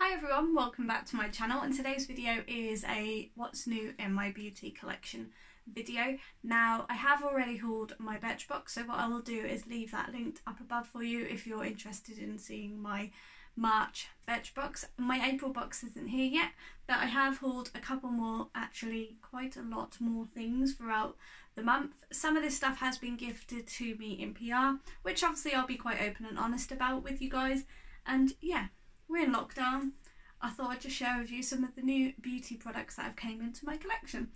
Hi everyone, welcome back to my channel and today's video is a what's new in my beauty collection video. Now I have already hauled my Birchbox so what I will do is leave that linked up above for you if you're interested in seeing my March Birchbox. My April box isn't here yet but I have hauled a couple more, actually quite a lot more things throughout the month. Some of this stuff has been gifted to me in PR which obviously I'll be quite open and honest about with you guys and yeah we're in lockdown. I thought I'd just share with you some of the new beauty products that have came into my collection.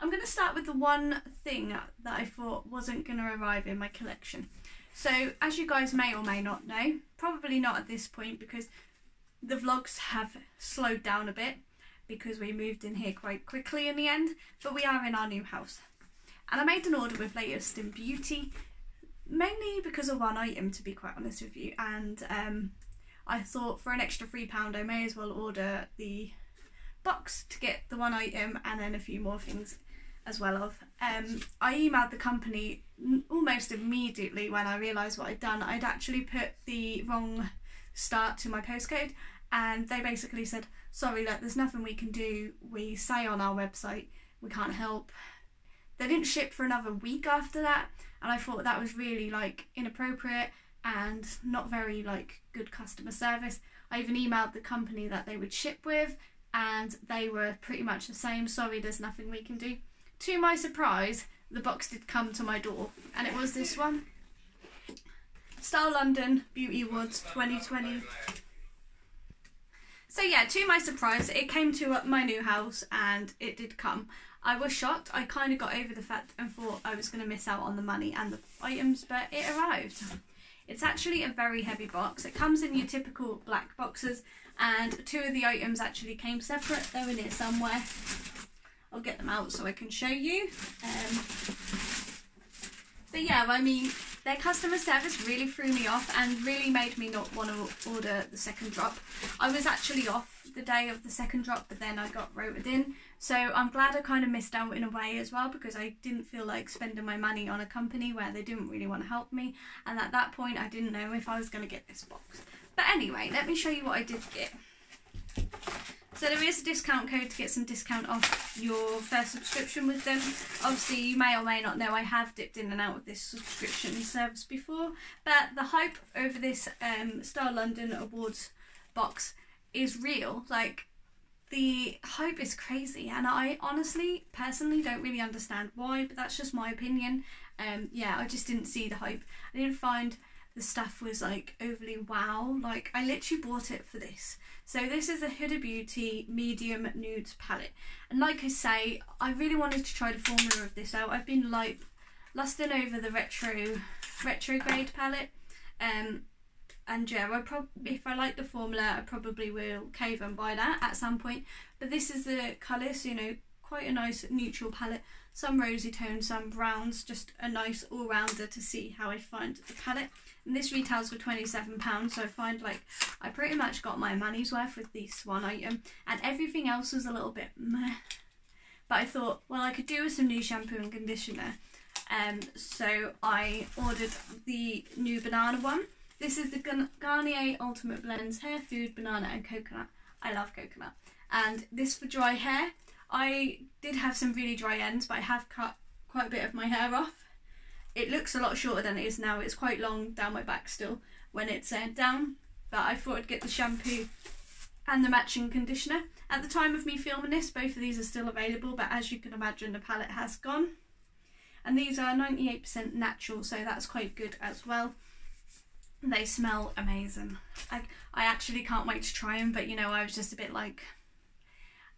I'm going to start with the one thing that I thought wasn't going to arrive in my collection. So as you guys may or may not know, probably not at this point because the vlogs have slowed down a bit because we moved in here quite quickly in the end, but we are in our new house. And I made an order with Latest in Beauty, mainly because of one item to be quite honest with you, and um, I thought for an extra £3 I may as well order the box to get the one item and then a few more things as well of. Um, I emailed the company almost immediately when I realised what I'd done. I'd actually put the wrong start to my postcode and they basically said, sorry, look, there's nothing we can do. We say on our website we can't help. They didn't ship for another week after that and I thought that was really like inappropriate and not very like good customer service. I even emailed the company that they would ship with and they were pretty much the same. Sorry, there's nothing we can do. To my surprise, the box did come to my door and it was this one. Style London Beauty Awards 2020. So yeah, to my surprise, it came to my new house and it did come. I was shocked. I kind of got over the fact and thought I was going to miss out on the money and the items, but it arrived. It's actually a very heavy box. It comes in your typical black boxes and two of the items actually came separate. They're in here somewhere. I'll get them out so I can show you. Um, but yeah, I mean, their customer service really threw me off and really made me not want to order the second drop. I was actually off the day of the second drop, but then I got rotated in. So I'm glad I kind of missed out in a way as well because I didn't feel like spending my money on a company where they didn't really want to help me. And at that point, I didn't know if I was going to get this box. But anyway, let me show you what I did get. So there is a discount code to get some discount off your first subscription with them. Obviously, you may or may not know I have dipped in and out of this subscription service before, but the hype over this um, Style London Awards box is real. Like, the hype is crazy and I honestly personally don't really understand why but that's just my opinion. Um yeah I just didn't see the hype I didn't find the stuff was like overly wow. Like I literally bought it for this. So this is the Huda Beauty medium nudes palette. And like I say I really wanted to try the formula of this out. I've been like lusting over the retro retrograde palette. Um and yeah, I prob if I like the formula, I probably will cave and buy that at some point. But this is the colour, so you know, quite a nice neutral palette. Some rosy tones, some browns, just a nice all-rounder to see how I find the palette. And this retails for £27, so I find like I pretty much got my money's worth with this one item. And everything else was a little bit meh. But I thought, well, I could do with some new shampoo and conditioner. Um, so I ordered the new banana one this is the Garnier Ultimate Blends Hair, Food, Banana and Coconut. I love coconut. And this for dry hair. I did have some really dry ends, but I have cut quite a bit of my hair off. It looks a lot shorter than it is now. It's quite long down my back still when it's uh, down. But I thought I'd get the shampoo and the matching conditioner. At the time of me filming this, both of these are still available, but as you can imagine, the palette has gone. And these are 98% natural, so that's quite good as well. They smell amazing. I, I actually can't wait to try them, but you know, I was just a bit like,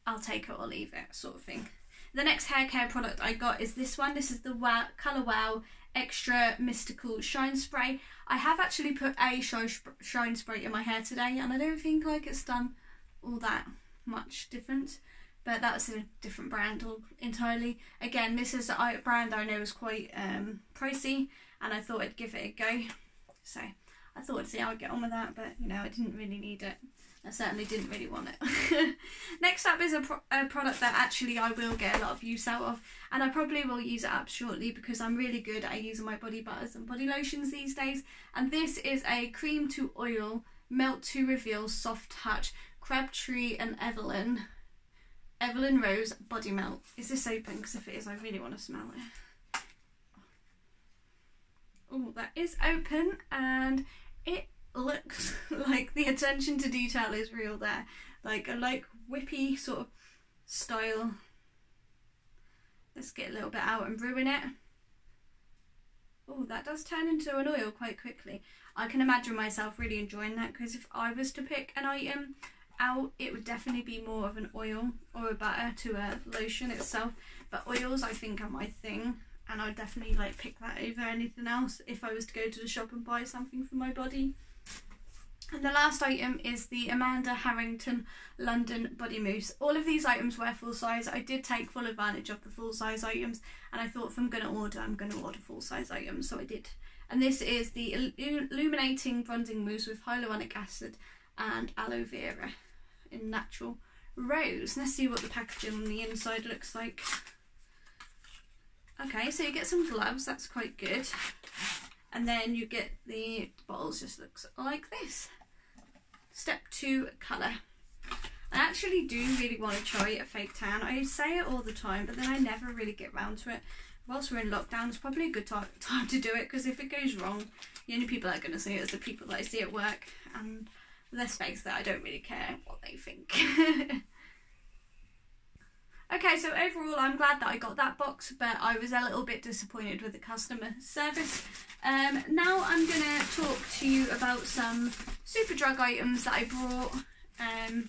I'll take it or leave it sort of thing. The next hair care product I got is this one. This is the wow, Colour Wow Extra Mystical Shine Spray. I have actually put a shine spray in my hair today and I don't think like it's done all that much difference but that's a different brand entirely. Again, this is a brand I know is quite um, pricey and I thought I'd give it a go. So I thought I'd see how I'd get on with that, but you know, I didn't really need it. I certainly didn't really want it. Next up is a, pro a, product that actually I will get a lot of use out of, and I probably will use it up shortly because I'm really good at using my body butters and body lotions these days. And this is a cream to oil melt to reveal soft touch Crabtree and Evelyn. Evelyn Rose Body Melt. Is this open? Because if it is, I really want to smell it. Oh, that is open and it looks like the attention to detail is real there. Like a like whippy sort of style. Let's get a little bit out and ruin it. Oh, that does turn into an oil quite quickly. I can imagine myself really enjoying that because if I was to pick an item out, it would definitely be more of an oil or a butter to a lotion itself. But oils, I think, are my thing, and I'd definitely like pick that over anything else if I was to go to the shop and buy something for my body. And the last item is the Amanda Harrington London Body Mousse. All of these items were full size. I did take full advantage of the full size items and I thought if I'm going to order, I'm going to order full size items, so I did. And this is the Illuminating Bronzing Mousse with Hyaluronic Acid and Aloe Vera in Natural Rose. Let's see what the packaging on the inside looks like. Okay, so you get some gloves, that's quite good. And then you get the bottles just looks like this. Step two, colour. I actually do really want to try a fake tan. I say it all the time, but then I never really get round to it. Whilst we're in lockdown, it's probably a good time to do it because if it goes wrong, the only people that are going to see it is the people that I see at work. And let's face that I don't really care what they think. okay, so overall, I'm glad that I got that box, but I was a little bit disappointed with the customer service. Um, now I'm going to talk to you about some Superdrug items that I brought um,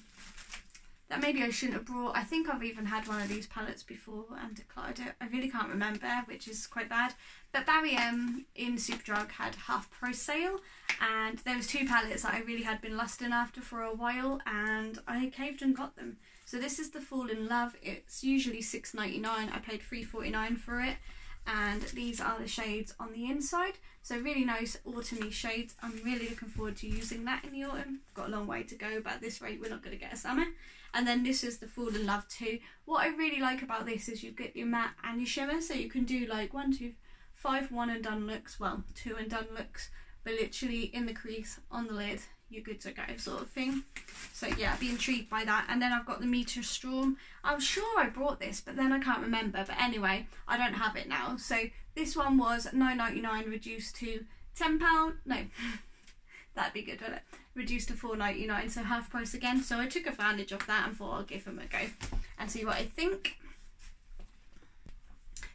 that maybe I shouldn't have brought. I think I've even had one of these palettes before and. I really can't remember, which is quite bad. But Barry M in Superdrug had half price sale and there was two palettes that I really had been lusting after for a while and I caved and got them. So this is the Fall in Love. It's usually six ninety nine. I paid three forty nine for it. And these are the shades on the inside. So really nice autumny shades. I'm really looking forward to using that in the autumn. Got a long way to go but at this rate we're not going to get a summer. And then this is the fall in love too. What i really like about this is you get your matte and your shimmer. So you can do like one two five one and done looks. Well two and done looks but literally in the crease on the lid you're good to go sort of thing. So yeah, be intrigued by that. And then I've got the Meteor Storm. I'm sure I brought this, but then I can't remember. But anyway, I don't have it now. So this one was 9.99 reduced to £10. No, that'd be good, wouldn't it? Reduced to 4.99, so half price again. So I took advantage of that and thought I'll give them a go and see what I think.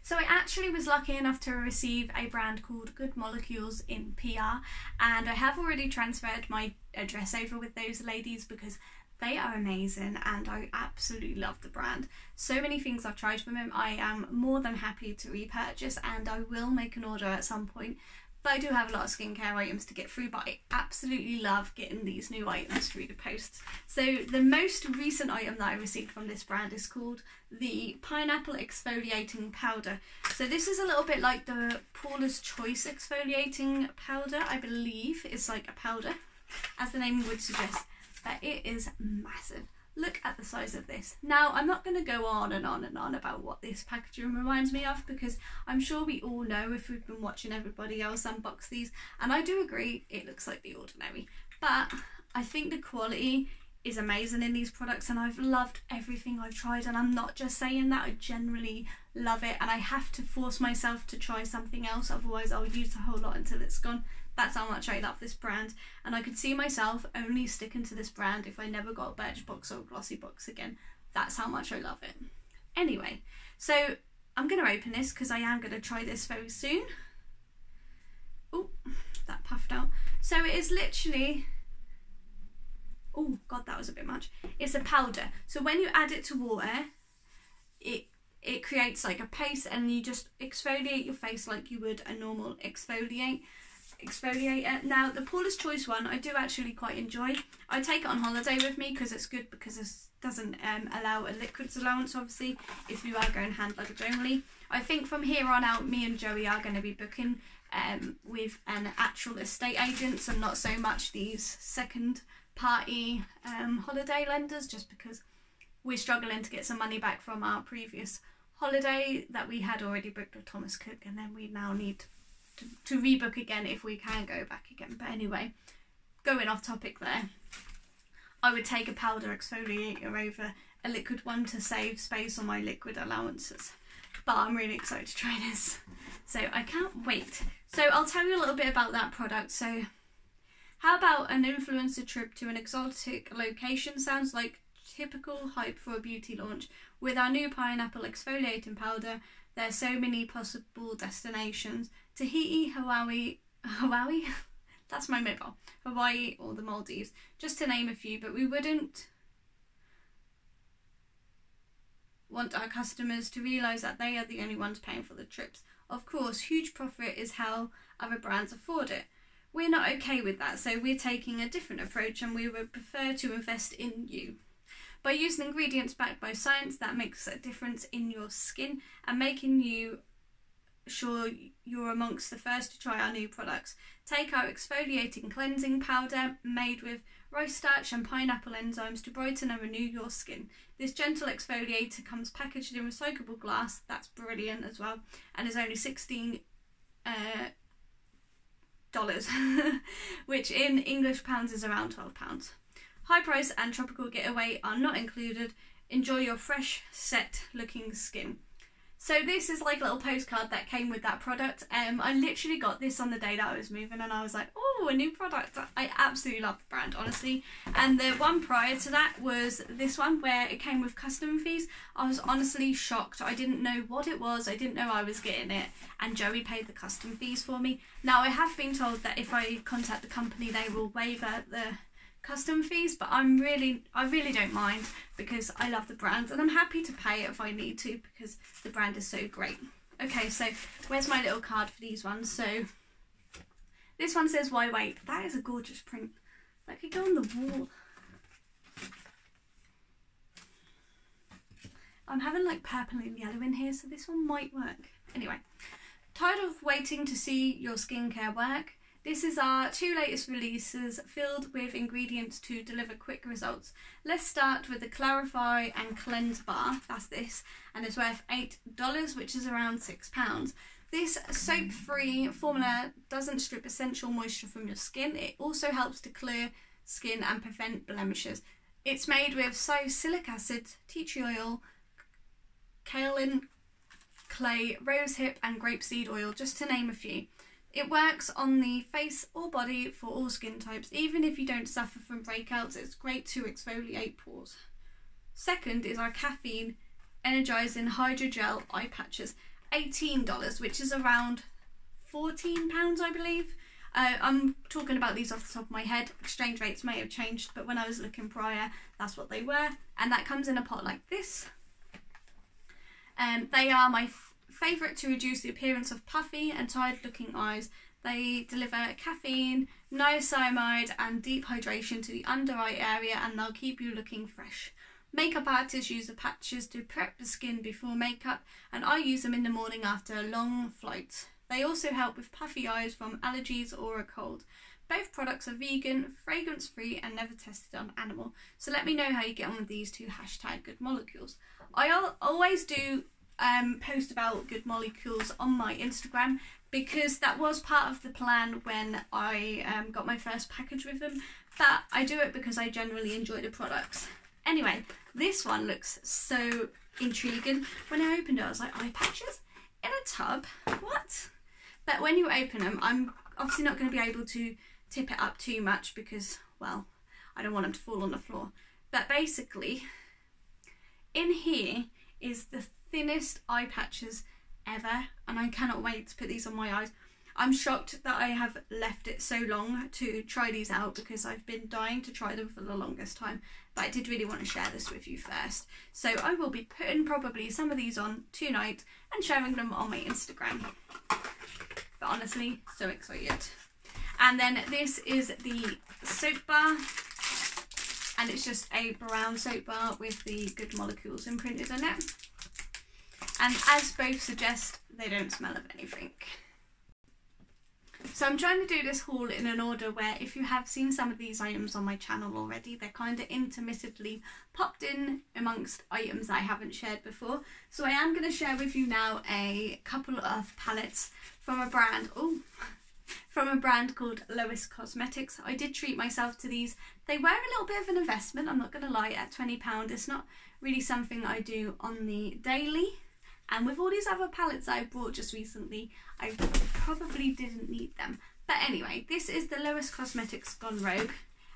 So I actually was lucky enough to receive a brand called Good Molecules in PR, and I have already transferred my address over with those ladies because they are amazing and I absolutely love the brand. So many things I've tried from them. I am more than happy to repurchase and I will make an order at some point but I do have a lot of skincare items to get through, but I absolutely love getting these new items through the post. So the most recent item that I received from this brand is called the Pineapple Exfoliating Powder. So this is a little bit like the Paula's Choice Exfoliating Powder, I believe. It's like a powder, as the name would suggest, but it is massive. Look at the size of this. Now, I'm not going to go on and on and on about what this packaging reminds me of because I'm sure we all know if we've been watching everybody else unbox these, and I do agree it looks like the ordinary. But I think the quality is amazing in these products and I've loved everything I've tried and I'm not just saying that I generally love it and I have to force myself to try something else otherwise I'll use a whole lot until it's gone that's how much I love this brand, and I could see myself only sticking to this brand if I never got a Birchbox or a Glossybox again. That's how much I love it. Anyway, so I'm going to open this because I am going to try this very soon. Oh, that puffed out. So it is literally oh god that was a bit much it's a powder so when you add it to water it it creates like a paste and you just exfoliate your face like you would a normal exfoliate exfoliator. Now, the Paula's Choice one I do actually quite enjoy. I take it on holiday with me because it's good because it doesn't um, allow a liquids allowance, obviously, if you are going hand luggage only. I think from here on out, me and Joey are going to be booking um, with an actual estate agents and not so much these second party um, holiday lenders just because we're struggling to get some money back from our previous holiday that we had already booked with Thomas Cook and then we now need to, rebook again if we can go back again. But anyway, going off topic there. I would take a powder exfoliator over a liquid one to save space on my liquid allowances. But I'm really excited to try this. So I can't wait. So I'll tell you a little bit about that product. So how about an influencer trip to an exotic location? Sounds like typical hype for a beauty launch. With our new pineapple exfoliating powder, there's so many possible destinations. Tahiti, Hawaii, Hawaii? That's my mobile. Hawaii or the Maldives, just to name a few, but we wouldn't want our customers to realise that they are the only ones paying for the trips. Of course, huge profit is how other brands afford it. We're not okay with that, so we're taking a different approach and we would prefer to invest in you. By using ingredients backed by science, that makes a difference in your skin and making you sure you're amongst the first to try our new products. Take our exfoliating cleansing powder made with rice starch and pineapple enzymes to brighten and renew your skin. This gentle exfoliator comes packaged in recyclable glass, that's brilliant as well, and is only 16 uh, dollars, which in English pounds is around 12 pounds. High price and tropical getaway are not included. Enjoy your fresh, set looking skin. So this is like a little postcard that came with that product. Um, I literally got this on the day that I was moving, and I was like, "Oh, a new product!" I absolutely love the brand, honestly. And the one prior to that was this one, where it came with custom fees. I was honestly shocked. I didn't know what it was. I didn't know I was getting it, and Joey paid the custom fees for me. Now I have been told that if I contact the company, they will waive the custom fees, but I'm really, I really don't mind because I love the brand and I'm happy to pay if I need to because the brand is so great. Okay, so where's my little card for these ones? So this one says, why wait? That is a gorgeous print. That could go on the wall. I'm having like purple and yellow in here, so this one might work. Anyway, tired of waiting to see your skincare work? This is our two latest releases filled with ingredients to deliver quick results. Let's start with the Clarify and Cleanse Bar, that's this, and it's worth $8, which is around £6. This soap free formula doesn't strip essential moisture from your skin, it also helps to clear skin and prevent blemishes. It's made with salicylic acid, tea tree oil, kaolin, clay, rosehip, and grapeseed oil, just to name a few. It works on the face or body for all skin types. Even if you don't suffer from breakouts, it's great to exfoliate pores. Second is our caffeine energizing hydrogel eye patches. $18, which is around £14, I believe. Uh, I'm talking about these off the top of my head. Exchange rates may have changed, but when I was looking prior, that's what they were. And that comes in a pot like this. Um, they are my favourite to reduce the appearance of puffy and tired looking eyes. They deliver caffeine, niacinamide, and deep hydration to the under eye area, and they'll keep you looking fresh. Makeup artists use the patches to prep the skin before makeup, and I use them in the morning after a long flight. They also help with puffy eyes from allergies or a cold. Both products are vegan, fragrance free, and never tested on animal. So let me know how you get on with these two hashtag good molecules. I always do um, post about good molecules on my Instagram because that was part of the plan when I um, got my first package with them. But I do it because I generally enjoy the products. Anyway, this one looks so intriguing. When I opened it, I was like, eye patches in a tub? What? But when you open them, I'm obviously not going to be able to tip it up too much because, well, I don't want them to fall on the floor. But basically, in here is the thinnest eye patches ever and I cannot wait to put these on my eyes. I'm shocked that I have left it so long to try these out because I've been dying to try them for the longest time but I did really want to share this with you first. So I will be putting probably some of these on tonight and sharing them on my Instagram. But honestly, so excited. And then this is the soap bar and it's just a brown soap bar with the good molecules imprinted on it and as both suggest, they don't smell of anything. So I'm trying to do this haul in an order where if you have seen some of these items on my channel already, they're kind of intermittently popped in amongst items I haven't shared before. So I am going to share with you now a couple of palettes from a brand. Oh, from a brand called Lois Cosmetics. I did treat myself to these. They were a little bit of an investment, I'm not going to lie, at £20. It's not really something I do on the daily. And with all these other palettes I bought just recently, I probably didn't need them. But anyway, this is the Lois Cosmetics Gone Rogue.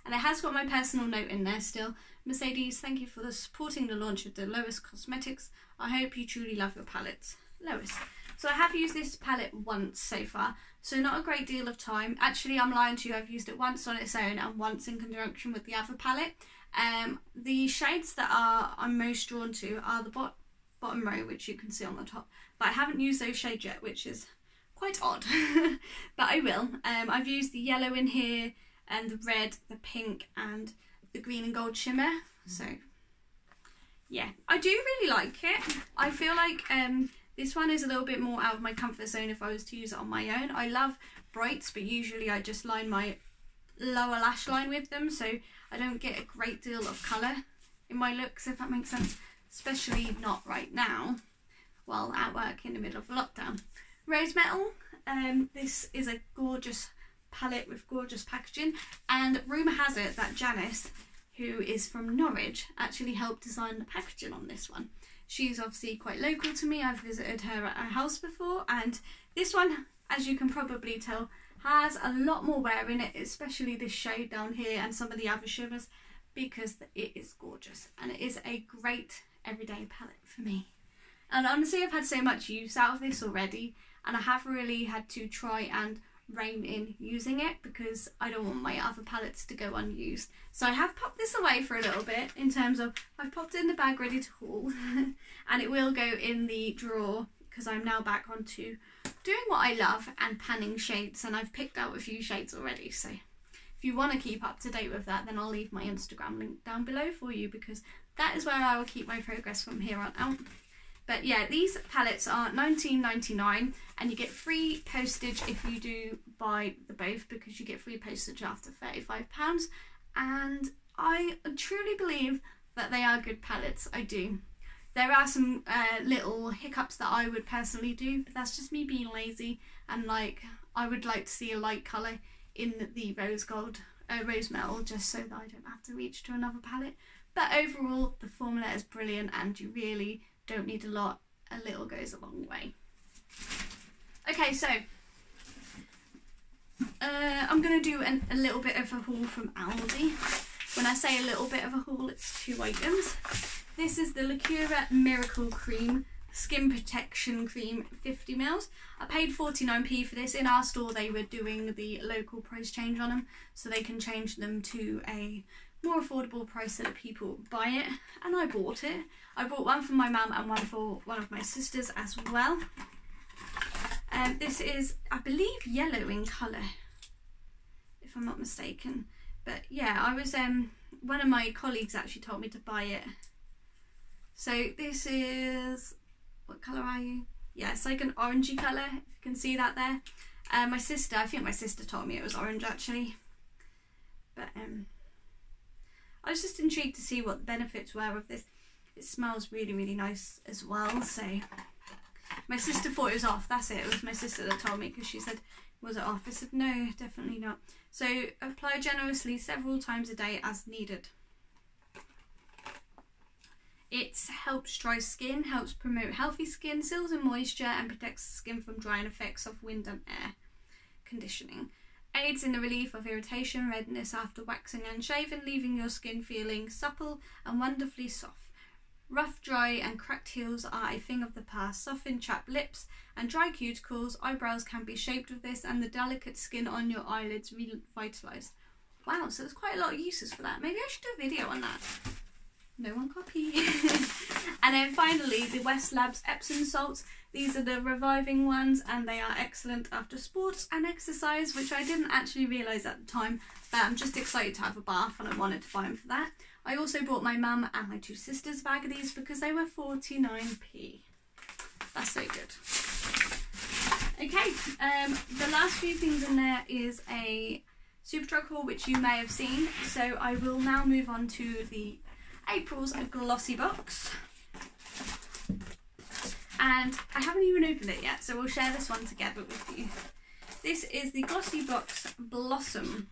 And it has got my personal note in there still. Mercedes, thank you for the supporting the launch of the Lois Cosmetics. I hope you truly love your palettes. Lois. So I have used this palette once so far, so not a great deal of time. Actually, I'm lying to you, I've used it once on its own and once in conjunction with the other palette. Um, the shades that are I'm most drawn to are the bot bottom row, which you can see on the top, but I haven't used those shades yet, which is quite odd, but I will. Um, I've used the yellow in here, and the red, the pink, and the green and gold shimmer, so yeah, I do really like it. I feel like um, this one is a little bit more out of my comfort zone if I was to use it on my own. I love brights, but usually I just line my lower lash line with them, so I don't get a great deal of colour in my looks, if that makes sense. Especially not right now, while at work in the middle of lockdown. Rose Metal, um, this is a gorgeous palette with gorgeous packaging, and rumour has it that Janice, who is from Norwich, actually helped design the packaging on this one. She's obviously quite local to me. I've visited her at her house before, and this one, as you can probably tell, has a lot more wear in it, especially this shade down here and some of the other shimmers, because it is gorgeous and it is a great everyday palette for me. And honestly, I've had so much use out of this already, and I have really had to try and rein in using it because I don't want my other palettes to go unused. So I have popped this away for a little bit in terms of I've popped it in the bag ready to haul and it will go in the drawer because I'm now back onto doing what I love and panning shades and I've picked out a few shades already so if you want to keep up to date with that then I'll leave my Instagram link down below for you because that is where I will keep my progress from here on out. But yeah, these palettes are 19.99 and you get free postage if you do buy the both because you get free postage after £35. And I truly believe that they are good palettes. I do. There are some uh, little hiccups that I would personally do, but that's just me being lazy and like I would like to see a light colour in the rose gold, uh, rose metal just so that I don't have to reach to another palette. But overall, the formula is brilliant and you really don't need a lot. A little goes a long way. Okay, so uh, I'm going to do an, a little bit of a haul from Aldi. When I say a little bit of a haul, it's two items. This is the Lacura Miracle Cream Skin Protection Cream 50 mils. I paid 49p for this. In our store, they were doing the local price change on them, so they can change them to a more affordable price so that people buy it. And I bought it. I bought one for my mum and one for one of my sisters as well. Um, this is, I believe, yellow in colour, if I'm not mistaken. But yeah, I was um one of my colleagues actually told me to buy it. So this is what colour are you? Yeah, it's like an orangey colour, if you can see that there. Uh, my sister, I think my sister told me it was orange actually. But um I was just intrigued to see what the benefits were of this. It smells really, really nice as well. So my sister thought it was off. That's it. It was my sister that told me because she said, was it off? I said, no, definitely not. So apply generously several times a day as needed. It helps dry skin, helps promote healthy skin, seals in moisture and protects the skin from drying effects of wind and air conditioning. Aids in the relief of irritation, redness after waxing and shaving, leaving your skin feeling supple and wonderfully soft. Rough, dry, and cracked heels are a thing of the past. Softened chapped lips and dry cuticles, eyebrows can be shaped with this, and the delicate skin on your eyelids revitalised. Wow, so there's quite a lot of uses for that. Maybe I should do a video on that. No one copy. and then finally, the West Labs Epsom salts. These are the reviving ones, and they are excellent after sports and exercise, which I didn't actually realise at the time, but I'm just excited to have a bath and I wanted to buy them for that. I also bought my mum and my two sisters a bag of these because they were 49p. That's so good. Okay, um, the last few things in there is a super Superdrug haul, which you may have seen. So I will now move on to the April's a Glossy Box. And I haven't even opened it yet, so we'll share this one together with you. This is the Glossy Box Blossom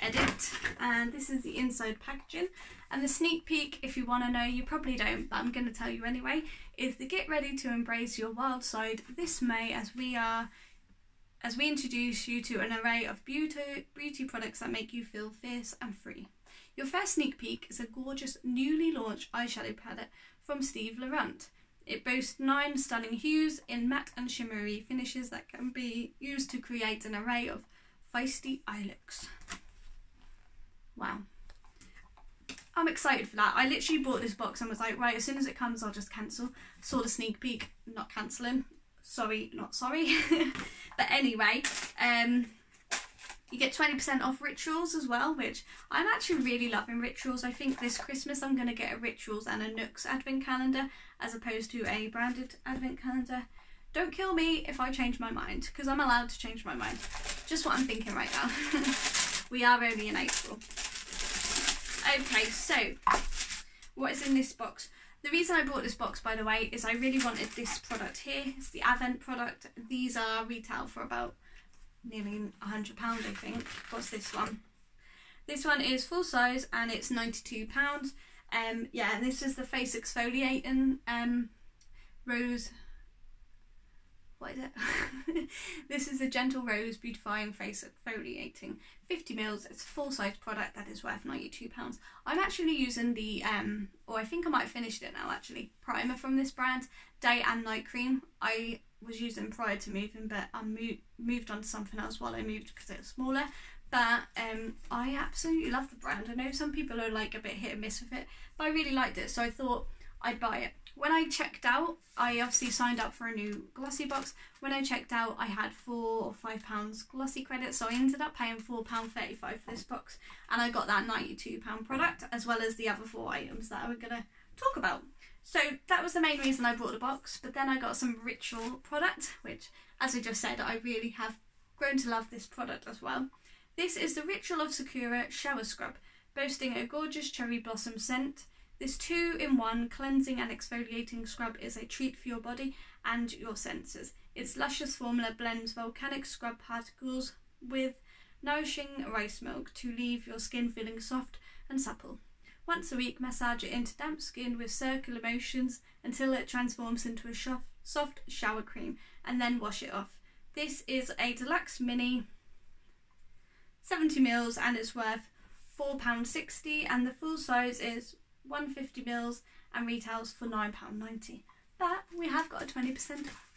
edit and this is the inside packaging and the sneak peek if you want to know you probably don't but I'm going to tell you anyway is the get ready to embrace your wild side this May as we are as we introduce you to an array of beauty beauty products that make you feel fierce and free. Your first sneak peek is a gorgeous newly launched eyeshadow palette from Steve Laurant. It boasts nine stunning hues in matte and shimmery finishes that can be used to create an array of feisty eye looks. Wow. I'm excited for that. I literally bought this box and was like, right, as soon as it comes, I'll just cancel. Saw the sneak peek, not cancelling. Sorry, not sorry. but anyway, um, you get 20% off rituals as well, which I'm actually really loving rituals. I think this Christmas I'm going to get a rituals and a Nuxe advent calendar as opposed to a branded advent calendar. Don't kill me if I change my mind because I'm allowed to change my mind. Just what I'm thinking right now. we are only in April. Okay, so what is in this box? The reason I bought this box, by the way, is I really wanted this product here. It's the Advent product. These are retail for about nearly £100, I think. What's this one? This one is full size and it's £92. Um, yeah, this is the face exfoliating um, rose what is it? this is the Gentle Rose Beautifying Face Exfoliating 50 mils. It's a full size product that is worth £92. I'm actually using the, um, or I think I might have finished it now actually, primer from this brand, Day and Night Cream. I was using prior to moving, but I mo moved on to something else while I moved because it was smaller. But um, I absolutely love the brand. I know some people are like a bit hit and miss with it, but I really liked it, so I thought I'd buy it. When I checked out, I obviously signed up for a new glossy box. When I checked out, I had four or five pounds glossy credits, so I ended up paying four pound thirty-five for this box, and I got that ninety-two pound product as well as the other four items that I was gonna talk about. So that was the main reason I bought the box. But then I got some ritual product, which, as I just said, I really have grown to love this product as well. This is the Ritual of Sakura Shower Scrub, boasting a gorgeous cherry blossom scent. This two in one cleansing and exfoliating scrub is a treat for your body and your senses. Its luscious formula blends volcanic scrub particles with nourishing rice milk to leave your skin feeling soft and supple. Once a week, massage it into damp skin with circular motions until it transforms into a soft shower cream and then wash it off. This is a deluxe mini 70 mils and it's worth £4.60 and the full size is 150 mils and retails for £9.90. But we have got a 20% off.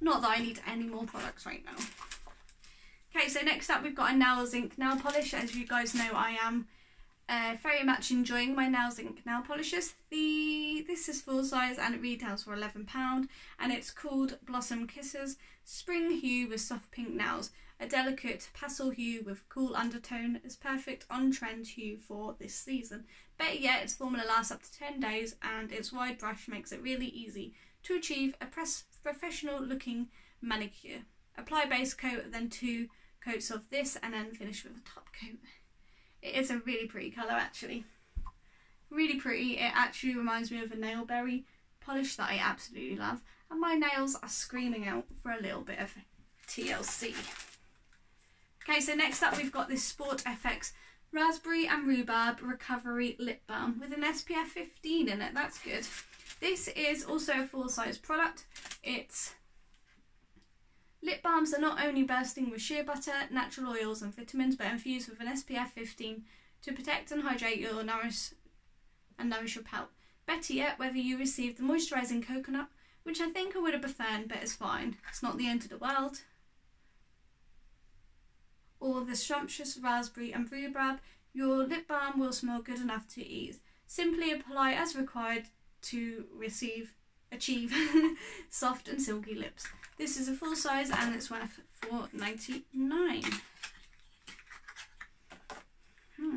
Not that I need any more products right now. Okay, so next up we've got a Nails Inc nail polish. As you guys know, I am uh, very much enjoying my Nails Inc nail polishes. The This is full size and it retails for £11 and it's called Blossom Kisses Spring Hue with Soft Pink Nails. A delicate pastel hue with cool undertone is perfect on-trend hue for this season. Better yet, its formula lasts up to 10 days and its wide brush makes it really easy to achieve a professional looking manicure. Apply base coat, then two coats of this and then finish with a top coat. It is a really pretty colour actually. Really pretty. It actually reminds me of a nailberry polish that I absolutely love. And my nails are screaming out for a little bit of TLC. Okay, so next up we've got this Sport FX Raspberry and Rhubarb Recovery Lip Balm with an SPF 15 in it. That's good. This is also a full size product. It's Lip balms are not only bursting with shea butter, natural oils and vitamins, but infused with an SPF 15 to protect and hydrate your nourish and nourish your pelt. Better yet, whether you receive the moisturising coconut, which I think I would have preferred, but it's fine. It's not the end of the world or the scrumptious raspberry and rhubarb, your lip balm will smell good enough to ease. Simply apply as required to receive achieve soft and silky lips. This is a full size and it's worth four ninety nine. Hmm.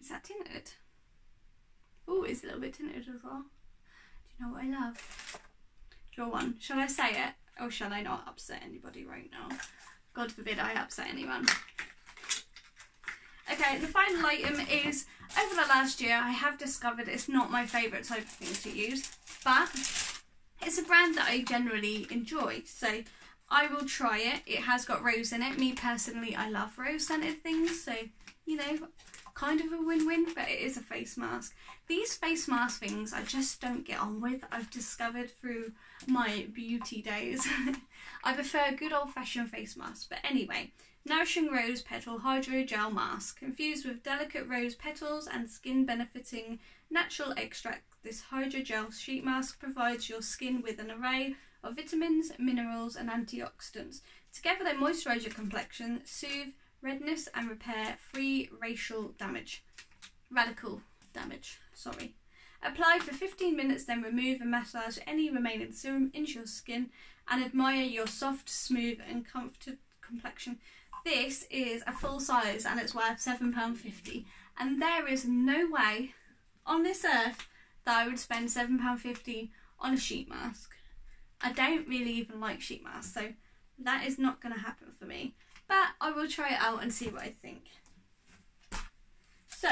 Is that tinted? Oh, it's a little bit tinted as well. Do you know what I love? Draw one. Shall I say it? Or shall I not upset anybody right now? God forbid I upset anyone. Okay, the final item is, over the last year, I have discovered it's not my favourite type of thing to use. but it's a brand that I generally enjoy. So I will try it. It has got rose in it. Me personally, I love rose scented things. So, you know, kind of a win-win, but it is a face mask. These face mask things I just don't get on with. I've discovered through my beauty days. I prefer good old-fashioned face masks. But anyway, Nourishing Rose Petal Hydrogel Mask. Infused with delicate rose petals and skin benefiting natural extract, this hydrogel sheet mask provides your skin with an array of vitamins, minerals, and antioxidants. Together, they moisturise your complexion, soothe redness, and repair free racial damage. Radical damage, sorry. Apply for 15 minutes, then remove and massage any remaining serum into your skin and admire your soft, smooth, and comforted complexion. This is a full size and it's worth £7.50. And there is no way on this earth that I would spend £7.50 on a sheet mask. I don't really even like sheet masks, so that is not going to happen for me. But I will try it out and see what I think. So,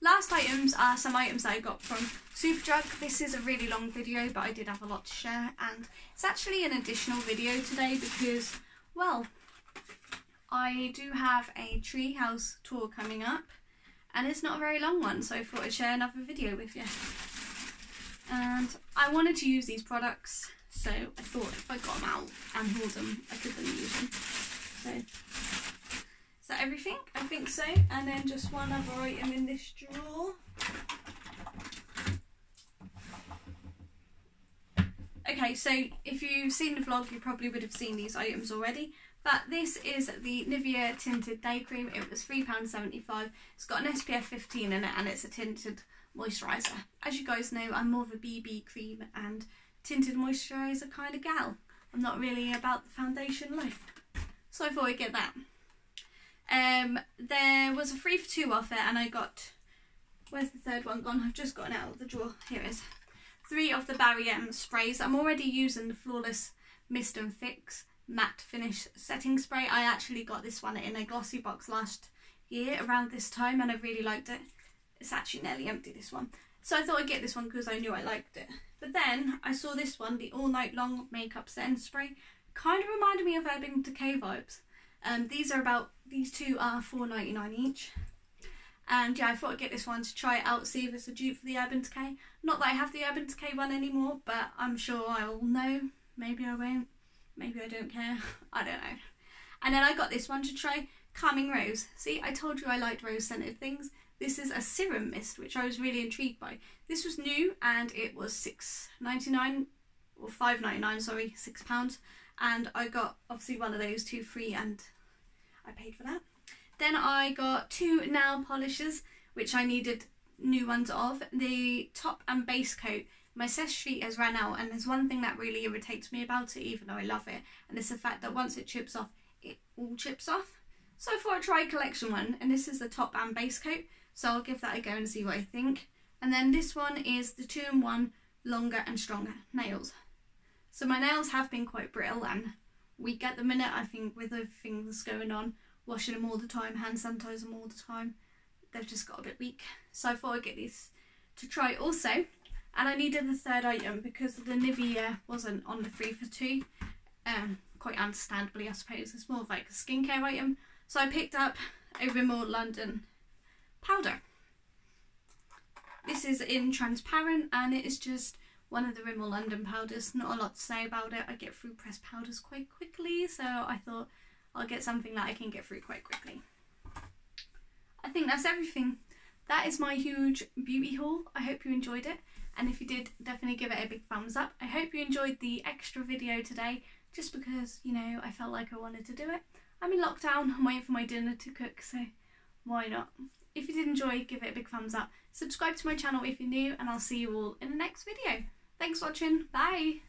last items are some items that I got from Superdrug. This is a really long video, but I did have a lot to share, and it's actually an additional video today because, well, I do have a treehouse tour coming up, and it's not a very long one, so I thought I'd share another video with you. And I wanted to use these products so I thought if I got them out and hold them I could then use them so is that everything? I think so. And then just one other item in this drawer. Okay so if you've seen the vlog you probably would have seen these items already but this is the Nivea Tinted Day Cream. It was £3.75. It's got an SPF 15 in it and it's a tinted moisturiser. As you guys know, I'm more of a BB cream and tinted moisturiser kind of gal. I'm not really about the foundation life. So I thought I'd get that. Um, there was a free for two offer and I got, where's the third one gone? I've just gotten out of the drawer. Here it is. Three of the Barry M sprays. I'm already using the Flawless Mist and Fix matte finish setting spray. I actually got this one in a glossy box last year around this time and I really liked it. It's actually nearly empty this one. So I thought I'd get this one because I knew I liked it. But then I saw this one, the All Night Long Makeup Setting Spray. Kind of reminded me of Urban Decay vibes. Um, these are about, these two are four ninety nine each. And yeah, I thought I'd get this one to try it out, see if it's a dupe for the Urban Decay. Not that I have the Urban Decay one anymore, but I'm sure I'll know. Maybe I won't. Maybe I don't care. I don't know. And then I got this one to try Calming Rose. See, I told you I liked rose scented things. This is a serum mist, which I was really intrigued by. This was new and it was six ninety nine or five ninety nine, sorry, six pounds. And I got obviously one of those two free and I paid for that. Then I got two nail polishes, which I needed new ones of. The top and base coat my Seche Vite has ran out and there's one thing that really irritates me about it even though I love it and it's the fact that once it chips off it all chips off. So I thought I'd try collection one and this is the top and base coat so I'll give that a go and see what I think. And then this one is the two in one longer and stronger nails. So my nails have been quite brittle and weak at the minute I think with the things going on washing them all the time hand sanitize them all the time. They've just got a bit weak. So I thought I'd get these to try also and I needed the third item because the Nivea wasn't on the free for two. Um, quite understandably, I suppose. It's more of like a skincare item. So I picked up a Rimmel London powder. This is in transparent and it is just one of the Rimmel London powders. Not a lot to say about it. I get through pressed powders quite quickly, so I thought I'll get something that I can get through quite quickly. I think that's everything. That is my huge beauty haul. I hope you enjoyed it and if you did definitely give it a big thumbs up. I hope you enjoyed the extra video today just because you know I felt like I wanted to do it. I'm in lockdown, I'm waiting for my dinner to cook so why not. If you did enjoy give it a big thumbs up, subscribe to my channel if you're new and I'll see you all in the next video. Thanks for watching, bye!